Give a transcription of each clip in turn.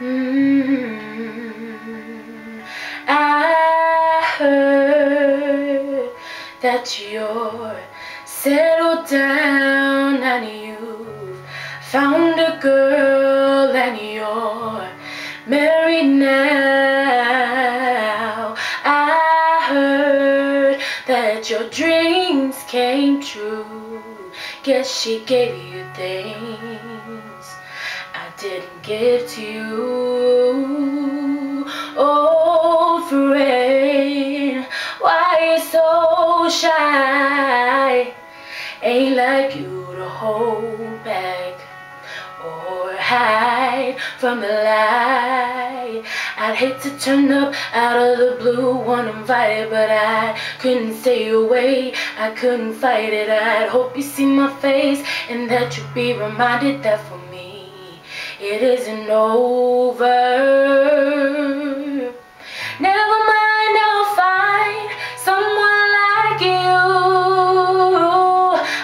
Mm, I heard that you're settled down and you've found a girl and you're married now. I heard that your dreams came true. Guess she gave you things didn't give to you. Old friend, why you so shy? Ain't like you to hold back or hide from the light. I'd hate to turn up out of the blue uninvited, but I couldn't stay away. I couldn't fight it. I'd hope you see my face and that you'd be reminded that for me it isn't over. Never mind, I'll find someone like you.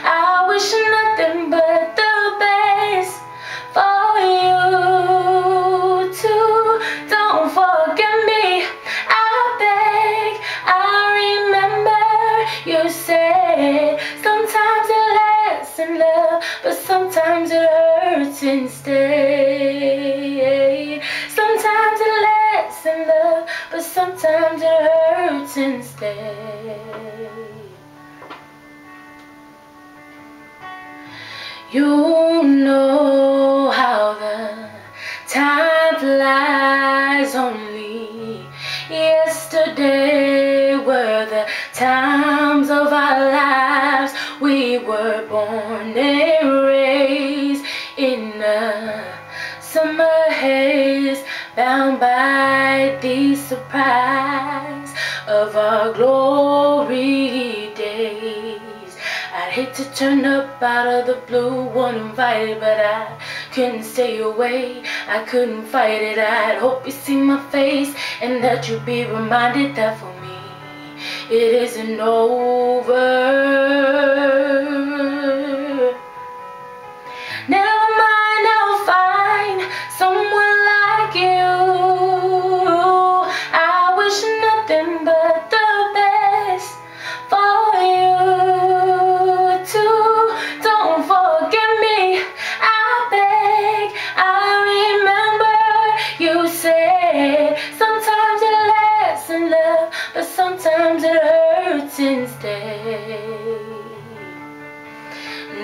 I wish nothing but the best for you too. Don't forget me, I beg. I remember you said sometimes it lasts in love, but sometimes it hurts instead. Sometimes it lasts in love, but sometimes it hurts instead. You know how the time flies only. Yesterday were the times of our lives. We were born by the surprise of our glory days. I'd hate to turn up out of the blue one uninvited, but I couldn't stay away. I couldn't fight it. I'd hope you see my face and that you'd be reminded that for me it isn't over.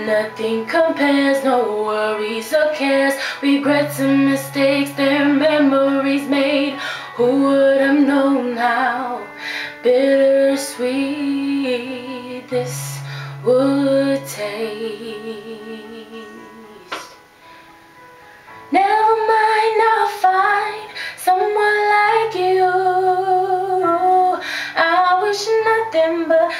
Nothing compares, no worries or cares, regrets and mistakes, they're memories made. Who would have known how bittersweet this would taste? Never mind, I'll find someone like you. I wish nothing but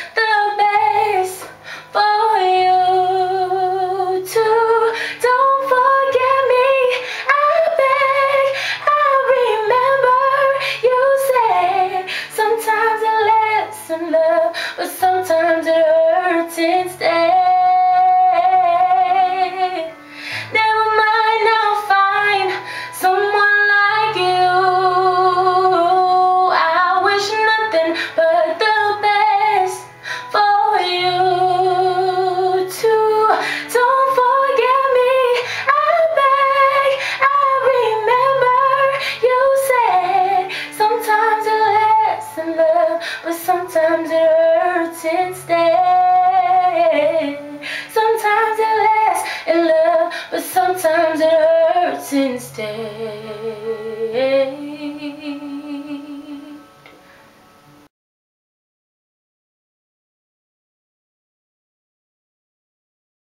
Sometimes it